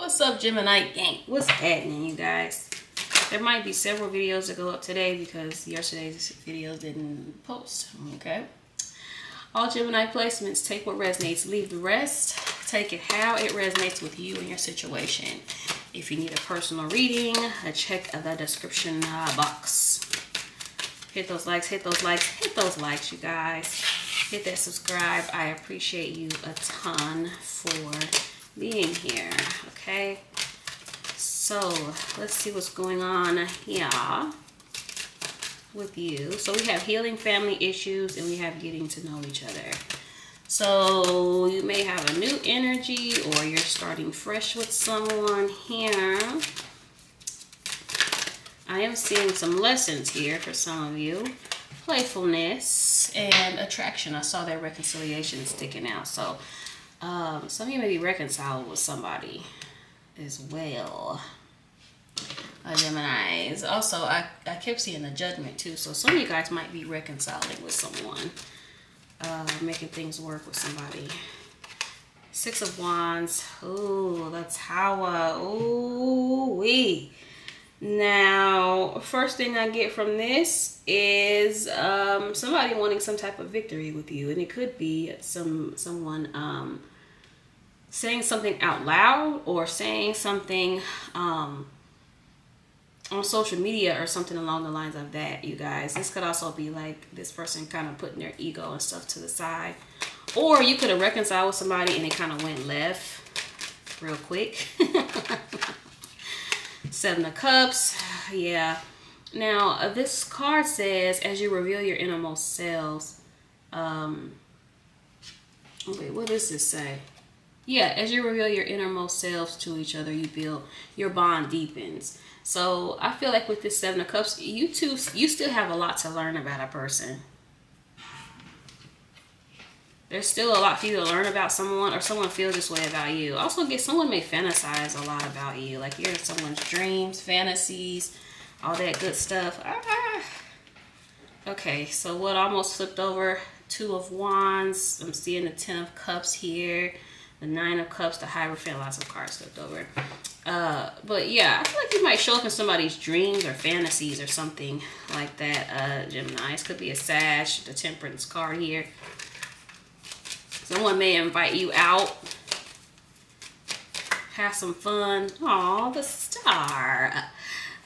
What's up, Gemini gang? What's happening, you guys? There might be several videos that go up today because yesterday's videos didn't post, okay? All Gemini placements, take what resonates, leave the rest. Take it how it resonates with you and your situation. If you need a personal reading, check the description uh, box. Hit those likes, hit those likes, hit those likes, you guys. Hit that subscribe. I appreciate you a ton for being here, okay? So, let's see what's going on here with you. So we have healing family issues and we have getting to know each other. So you may have a new energy or you're starting fresh with someone here. I am seeing some lessons here for some of you. Playfulness and attraction. I saw that reconciliation sticking out. So um, some of you may be reconciled with somebody as well. Uh, Geminis. Also, I, I kept seeing the judgment too. So some of you guys might be reconciling with someone. Uh, making things work with somebody. Six of Wands. Ooh, that's how. Ooh, wee. Now, first thing I get from this is um, somebody wanting some type of victory with you, and it could be some someone um, saying something out loud or saying something um, on social media or something along the lines of that, you guys. This could also be like this person kind of putting their ego and stuff to the side. Or you could have reconciled with somebody and it kind of went left real quick. Seven of Cups. Yeah. Now, uh, this card says, as you reveal your innermost selves, um, wait, what does this say? Yeah, as you reveal your innermost selves to each other, you build, your bond deepens. So I feel like with this Seven of Cups, you two, you still have a lot to learn about a person. There's still a lot for you to learn about someone or someone feels this way about you. Also, get someone may fantasize a lot about you. Like you're in someone's dreams, fantasies, all that good stuff. Ah. Okay, so what almost flipped over? Two of Wands. I'm seeing the Ten of Cups here. The Nine of Cups, the Hierophant, lots of cards flipped over. Uh, but yeah, I feel like you might show up in somebody's dreams or fantasies or something like that, uh, Gemini. This could be a sash, the Temperance card here. Someone may invite you out. Have some fun. Aw, the star.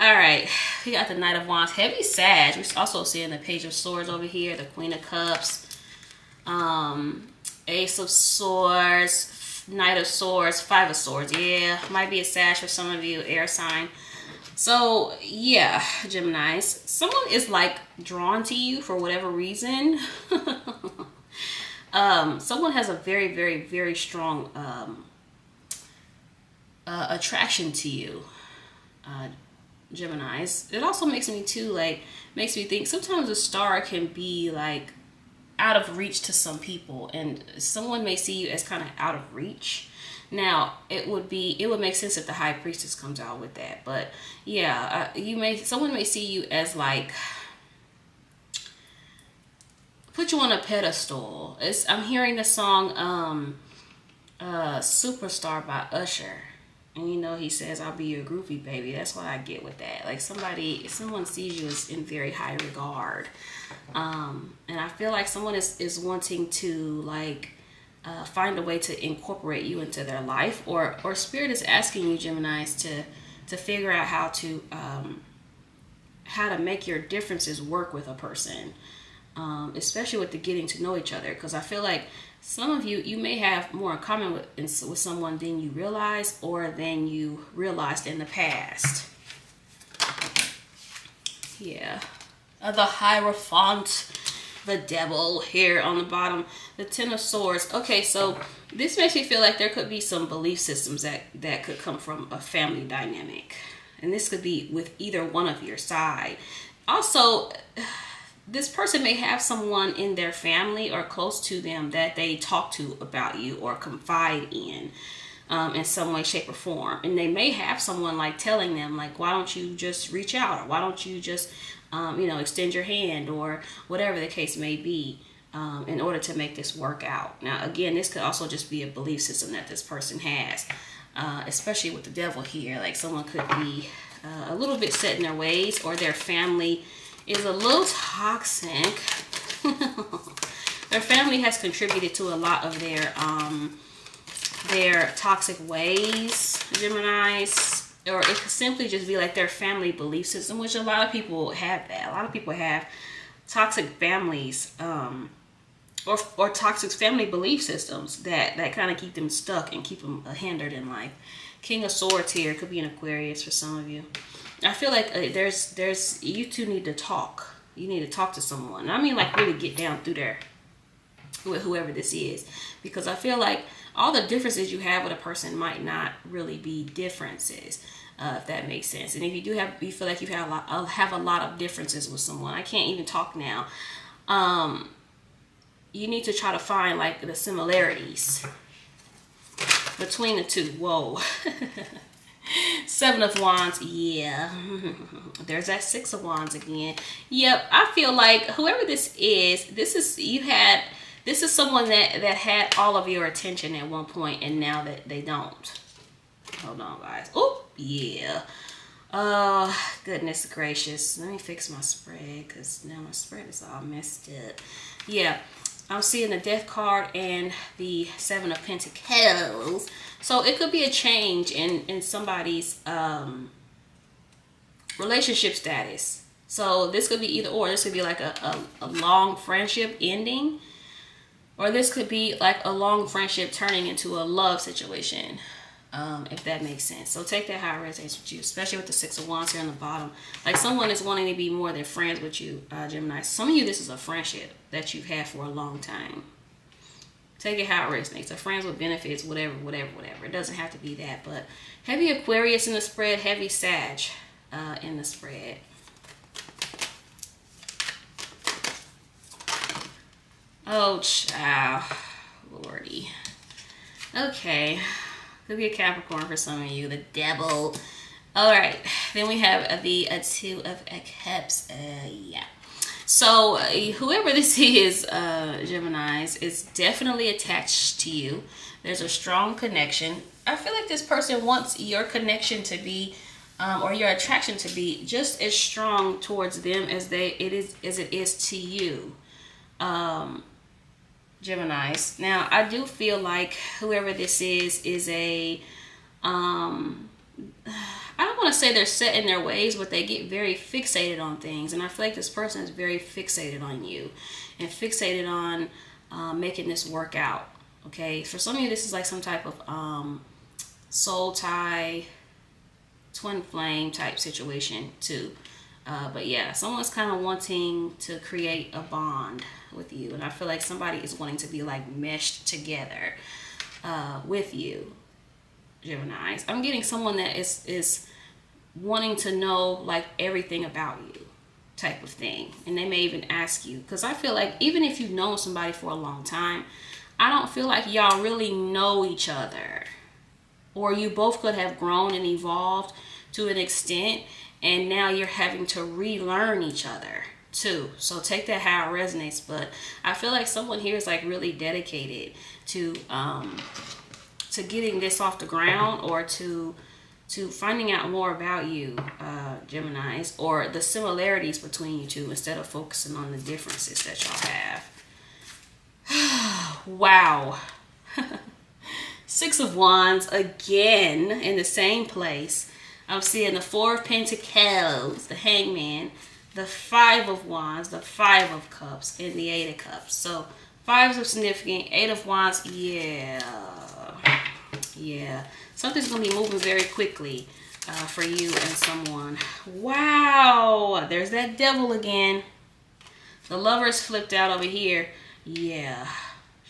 All right, we got the Knight of Wands. Heavy Sag. We're also seeing the Page of Swords over here, the Queen of Cups, um, Ace of Swords, Knight of Swords, Five of Swords. Yeah, might be a Sash for some of you, air sign. So, yeah, Geminis. Someone is like drawn to you for whatever reason. um, someone has a very, very, very strong um, uh, attraction to you, uh, Geminis. It also makes me too, like, makes me think sometimes a star can be like out of reach to some people, and someone may see you as kind of out of reach. Now, it would be it would make sense if the high priestess comes out with that, but yeah, uh, you may someone may see you as like put you on a pedestal. It's, I'm hearing the song um, uh, Superstar by Usher. And you know, he says, I'll be your groovy baby. That's what I get with that. Like somebody, someone sees you as in very high regard. Um, and I feel like someone is, is wanting to like uh, find a way to incorporate you into their life or, or spirit is asking you Geminis to, to figure out how to, um, how to make your differences work with a person um, especially with the getting to know each other. Because I feel like some of you, you may have more in common with, with someone than you realize or than you realized in the past. Yeah. The Hierophant, the devil here on the bottom, the Ten of Swords. Okay, so this makes me feel like there could be some belief systems that, that could come from a family dynamic. And this could be with either one of your side. Also, this person may have someone in their family or close to them that they talk to about you or confide in um, in some way, shape, or form. And they may have someone like telling them, like, why don't you just reach out or why don't you just, um, you know, extend your hand or whatever the case may be. Um, in order to make this work out. Now, again, this could also just be a belief system that this person has. uh, especially with the devil here. Like someone could be uh, a little bit set in their ways or their family is a little toxic. their family has contributed to a lot of their um, their toxic ways, Geminis. Or it could simply just be like their family belief system, which a lot of people have that. A lot of people have toxic families um, or, or toxic family belief systems that, that kind of keep them stuck and keep them hindered in life. King of Swords here could be an Aquarius for some of you. I feel like uh, there's there's you two need to talk. You need to talk to someone. I mean, like really get down through there with whoever this is, because I feel like all the differences you have with a person might not really be differences. Uh, if that makes sense. And if you do have, you feel like you have a lot, uh, have a lot of differences with someone. I can't even talk now. Um, you need to try to find like the similarities between the two. Whoa. Seven of Wands, yeah. There's that Six of Wands again. Yep, I feel like whoever this is, this is, you had, this is someone that, that had all of your attention at one point and now that they don't. Hold on, guys. Oh, yeah. Oh, goodness gracious. Let me fix my spread because now my spread is all messed up. Yeah, I'm seeing the Death card and the Seven of Pentacles. So it could be a change in, in somebody's um, relationship status. So this could be either or. This could be like a, a, a long friendship ending. Or this could be like a long friendship turning into a love situation um, if that makes sense. So take that it resonates with you, especially with the Six of Wands here on the bottom. Like someone is wanting to be more than friends with you, uh, Gemini. Some of you, this is a friendship that you've had for a long time. Take it how it resonates. A friends with benefits, whatever, whatever, whatever. It doesn't have to be that, but heavy Aquarius in the spread, heavy Sag uh, in the spread. Oh, child. Lordy. Okay. Could be a Capricorn for some of you. The devil. All right. Then we have the uh, two of cups. Uh, yeah. So uh, whoever this is, uh, Geminis, is definitely attached to you. There's a strong connection. I feel like this person wants your connection to be, um, or your attraction to be, just as strong towards them as they it is as it is to you. Um, Geminis. Now, I do feel like whoever this is is a, um, I don't want to say they're set in their ways, but they get very fixated on things. And I feel like this person is very fixated on you and fixated on uh, making this work out. Okay, for some of you, this is like some type of um, soul tie, twin flame type situation too. Uh, but yeah, someone's kind of wanting to create a bond with you. And I feel like somebody is wanting to be like meshed together uh, with you, Geminis. I'm getting someone that is, is wanting to know like everything about you type of thing. And they may even ask you. Because I feel like even if you've known somebody for a long time, I don't feel like y'all really know each other. Or you both could have grown and evolved to an extent and now you're having to relearn each other too. So take that how it resonates. But I feel like someone here is like really dedicated to um to getting this off the ground or to to finding out more about you, uh, Geminis, or the similarities between you two instead of focusing on the differences that y'all have. wow. Six of Wands again in the same place. I'm seeing the Four of Pentacles, the Hangman, the Five of Wands, the Five of Cups, and the Eight of Cups. So, fives are significant. Eight of Wands, yeah. Yeah. Something's going to be moving very quickly uh, for you and someone. Wow. There's that devil again. The lover's flipped out over here. Yeah.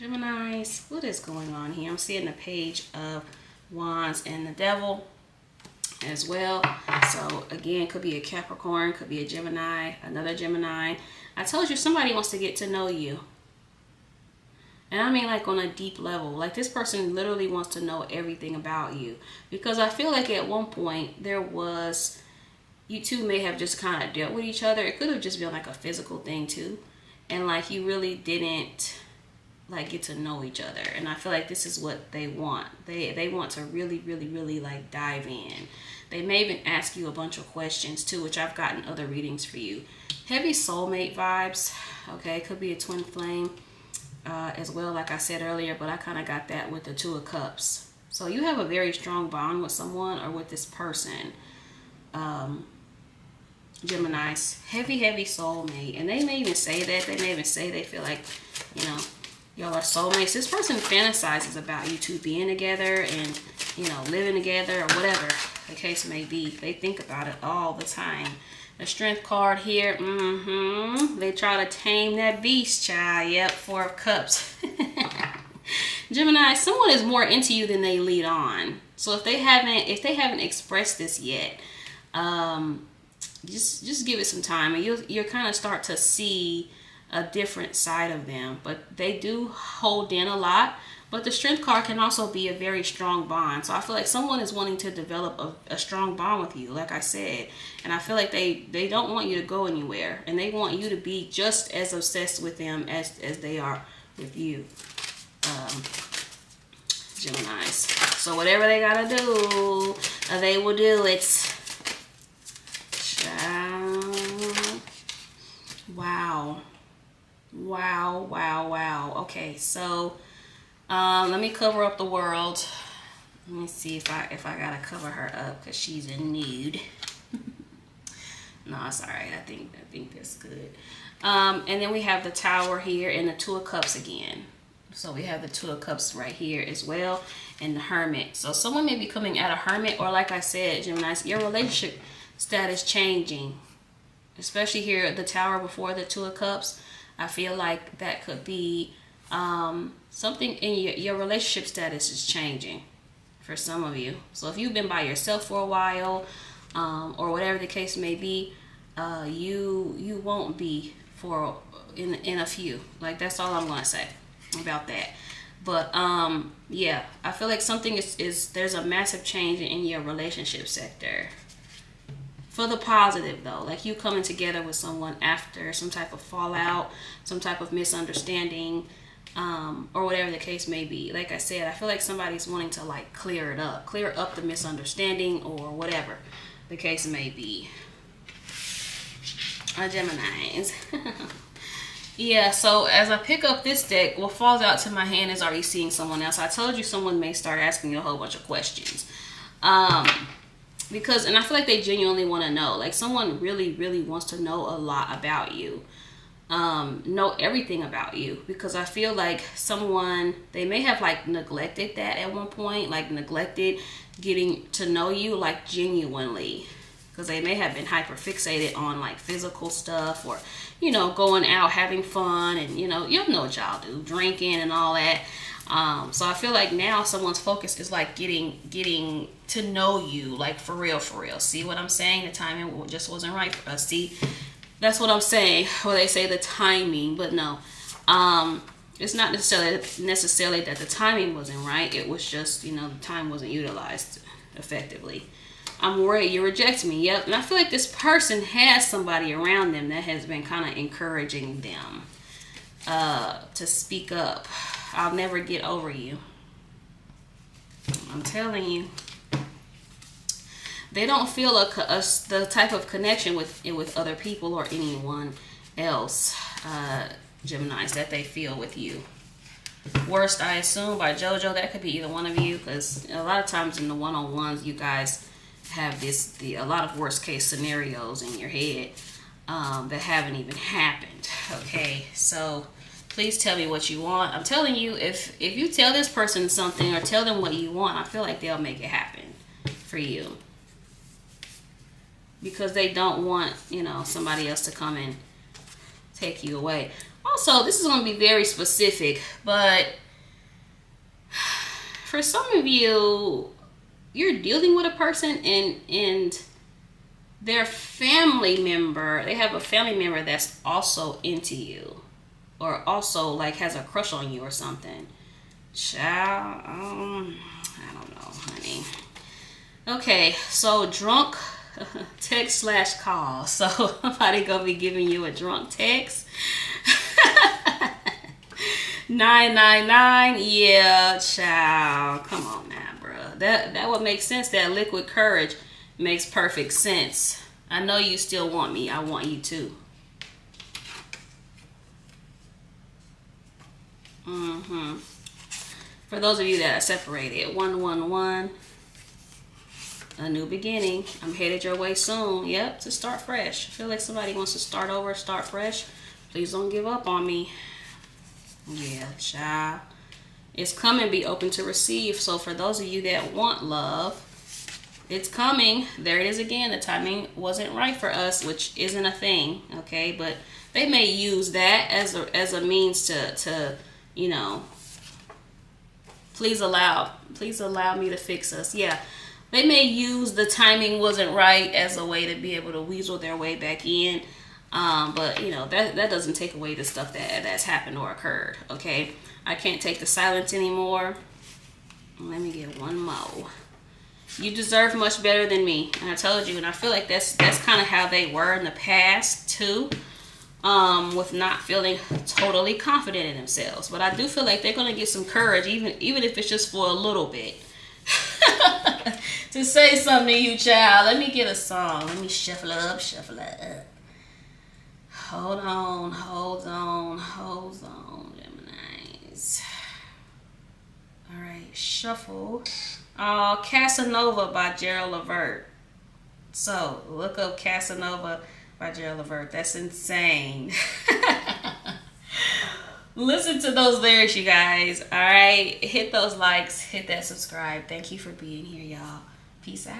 Geminis, what is going on here? I'm seeing the page of wands and the devil as well. So again, could be a Capricorn, could be a Gemini, another Gemini. I told you somebody wants to get to know you. And I mean like on a deep level. Like this person literally wants to know everything about you. Because I feel like at one point there was, you two may have just kind of dealt with each other. It could have just been like a physical thing too. And like you really didn't like get to know each other. And i feel like this is what they want. They they want to really really really like dive in. They may even ask you a bunch of questions too which i've gotten other readings for you. Heavy soulmate vibes okay? Could be a twin flame uh, as well like i said earlier but i kind of got that with the two of cups. So you have a very strong bond with someone or with this person um, Gemini's. Heavy, heavy soulmate. And they may even say that. They may even say they feel like, you know, y'all are soulmates. This person fantasizes about you two being together and, you know, living together or whatever the case may be. They think about it all the time. The strength card here, mm-hmm. They try to tame that beast, child. Yep, four of cups. Gemini, someone is more into you than they lead on. So if they haven't, if they haven't expressed this yet, um, just just give it some time and you'll you'll kind of start to see a different side of them but they do hold in a lot. But the strength card can also be a very strong bond. So i feel like someone is wanting to develop a, a strong bond with you like i said. And i feel like they they don't want you to go anywhere. And they want you to be just as obsessed with them as as they are with you. Um gemini's. So whatever they gotta do uh, they will do it. Wow. Wow, wow, wow. Okay, so um, let me cover up the world. Let me see if I if I gotta cover her up because she's in nude. no, right. I think I think that's good. Um, and then we have the tower here and the two of cups again. So we have the two of cups right here as well and the hermit. So someone may be coming out of hermit or like I said, Gemini, your relationship status changing especially here at the tower before the two of cups i feel like that could be um, something in your, your relationship status is changing for some of you. So if you've been by yourself for a while um, or whatever the case may be uh, you you won't be for in in a few. Like that's all i'm gonna say about that. But um yeah i feel like something is is there's a massive change in your relationship sector for the positive though. Like you coming together with someone after some type of fallout some type of misunderstanding um, or whatever the case may be. Like i said i feel like somebody's wanting to like clear it up clear up the misunderstanding or whatever the case may be. A gemini's. Yeah so as i pick up this deck what falls out to my hand is already seeing someone else. I told you someone may start asking you a whole bunch of questions. Um because and i feel like they genuinely want to know like someone really really wants to know a lot about you um know everything about you. Because i feel like someone they may have like neglected that at one point like neglected getting to know you like genuinely. Because they may have been hyper fixated on like physical stuff or you know going out having fun and you know you know what y'all do drinking and all that um, so I feel like now someone's focus is like getting getting to know you, like for real, for real. See what I'm saying? The timing just wasn't right for us. See, that's what I'm saying. Or they say the timing, but no. Um, it's not necessarily necessarily that the timing wasn't right. It was just you know the time wasn't utilized effectively. I'm worried you reject me. Yep. And I feel like this person has somebody around them that has been kind of encouraging them uh, to speak up. I'll never get over you. I'm telling you. They don't feel a, a, the type of connection with with other people or anyone else, uh, Geminis, that they feel with you. Worst, I assume, by JoJo. That could be either one of you, because a lot of times in the one-on-ones, you guys have this the a lot of worst case scenarios in your head um, that haven't even happened. Okay, so please tell me what you want. I'm telling you if if you tell this person something or tell them what you want i feel like they'll make it happen for you. Because they don't want you know somebody else to come and take you away. Also this is going to be very specific but for some of you you're dealing with a person and and their family member they have a family member that's also into you or also like has a crush on you or something. Child, um, I don't know, honey. Okay, so drunk text slash call. So somebody gonna be giving you a drunk text. 999. Yeah, child. Come on now, bro. That that would make sense. That liquid courage makes perfect sense. I know you still want me. I want you too. Mm-hmm. For those of you that are separated, 111, a new beginning. I'm headed your way soon. Yep, to start fresh. I feel like somebody wants to start over, start fresh. Please don't give up on me. Yeah, child. It's coming. Be open to receive. So for those of you that want love, it's coming. There it is again. The timing wasn't right for us, which isn't a thing. Okay, but they may use that as a as a means to to you know. Please allow please allow me to fix us. Yeah. They may use the timing wasn't right as a way to be able to weasel their way back in. Um, but you know that that doesn't take away the stuff that that's happened or occurred. Okay, I can't take the silence anymore. Let me get one more. You deserve much better than me, and I told you, and I feel like that's that's kind of how they were in the past too, um, with not feeling totally confident in themselves. But I do feel like they're gonna get some courage, even even if it's just for a little bit. to say something to you, child. Let me get a song. Let me shuffle up, shuffle up. Hold on, hold on, hold on, Geminis. All right, shuffle. Uh, Casanova by Gerald Levert. So look up Casanova by Gerald Levert. That's insane. Listen to those lyrics, you guys. All right, hit those likes, hit that subscribe. Thank you for being here, y'all. Peace out.